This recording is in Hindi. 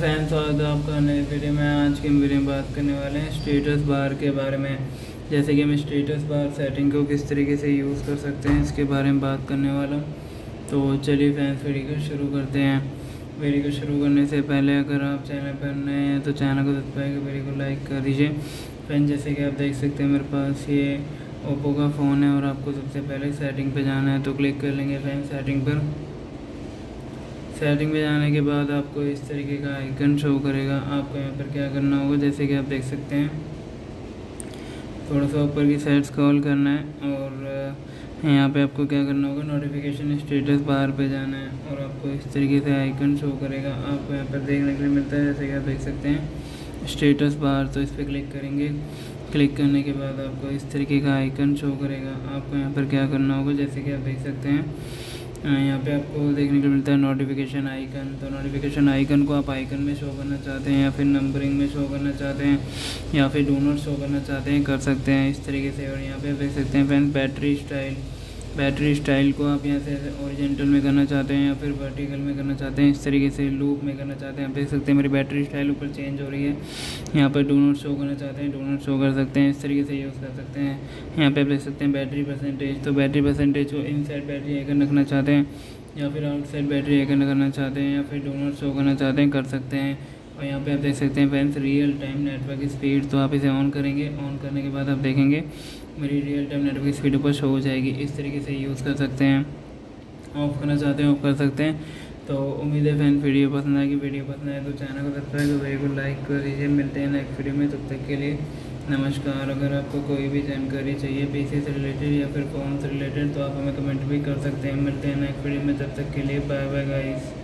फ़ैन स्वागत है आपका नए वीडियो में आज की वीडियो में बात करने वाले हैं स्टेटस बार के बारे में। जैसे कि हम स्टेटस बार सेटिंग को किस तरीके से यूज़ कर सकते हैं, इसके बारे में बात करने वाला। तो चलिए फैंस वीडियो को शुरू करते हैं। वीडियो को शुरू करने से पहले अगर आप चैनल पर नए हैं तो चैनल को सब्सक्राइब कर वीडियो को लाइक कर दीजिए। फ़ैन जैसे कि आप देख सकते हैं, मेरे पास ये ओप्पो का फ़ोन है और आपको सबसे पहले सेटिंग पर जाना है तो क्लिक कर लेंगे फ़ैन सेटिंग पर। सेटिंग में जाने के बाद आपको इस तरीके का आइकन शो करेगा। आपको यहाँ पर क्या करना होगा, जैसे कि आप देख सकते हैं। थोड़ा सा ऊपर की साइड स्क्रॉल करना है और यहाँ पे आपको क्या करना होगा नोटिफिकेशन स्टेटस बार पे जाना है और आपको इस तरीके से आइकन शो करेगा। आपको यहाँ पर देखने के लिए मिलता है, जैसे कि आप देख सकते हैं। स्टेटस बार तो इस पर क्लिक करेंगे। क्लिक करने के बाद आपको इस तरीके का आइकन शो करेगा। आपको यहाँ पर क्या करना होगा, जैसे कि आप देख सकते हैं। यहाँ पे आपको देखने को मिलता है नोटिफिकेशन आइकन तो नोटिफिकेशन आइकन को आप आइकन में शो करना चाहते हैं या फिर नंबरिंग में शो करना चाहते हैं या फिर डोनर शो करना चाहते हैं, कर सकते हैं इस तरीके से। और यहाँ पे देख सकते हैं friends battery style battery style को आप यहाँ से ओरिजेंटल में करना चाहते हैं या फिर वर्टिकल में करना चाहते हैं, इस तरीके से लूप में करना चाहते हैं, आप देख सकते हैं मेरी बैटरी स्टाइल ऊपर चेंज हो रही है। यहाँ पर डोनट शो करना चाहते हैं, डोनट शो कर सकते हैं, इस तरीके से यूज़ कर सकते हैं। यहाँ पर आप देख सकते हैं बैटरी परसेंटेज तो बैटरी परसेंटेज को इन साइड बैटरी आइकन रखना चाहते हैं या फिर आउट साइड बैटरी आइकन करना चाहते हैं या फिर डोनट शो करना चाहते हैं, कर सकते हैं। और यहाँ पे आप देख सकते हैं friends real time network speed तो आप इसे ऑन करेंगे। ऑन करने के बाद आप देखेंगे, मेरी रियल टाइम नेटवर्क स्पीड ऊपर शो हो जाएगी। इस तरीके से यूज़ कर सकते हैं। ऑफ़ करना चाहते हैं ऑफ़ कर सकते हैं। तो उम्मीद है फ़ैन वीडियो पसंद आएगी। वीडियो पसंद आए तो चैनल को सब्सक्राइब कर वीडियो को लाइक कर दीजिए। मिलते हैं नेक्स्ट वीडियो में। तब तक के लिए नमस्कार। अगर आपको कोई भी जानकारी चाहिए पीसी से रिलेटेड या फिर फ़ोन से रिलेटेड तो आप हमें कमेंट भी कर सकते हैं। मिलते हैं नेक्स्ट वीडियो में। तब तक के लिए बाय बाय गाइस